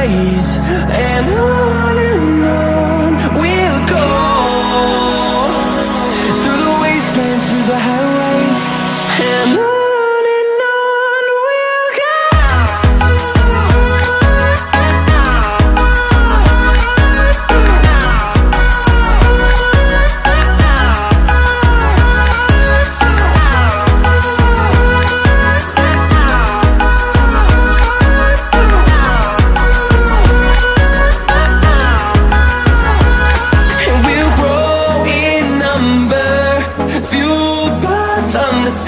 rays. And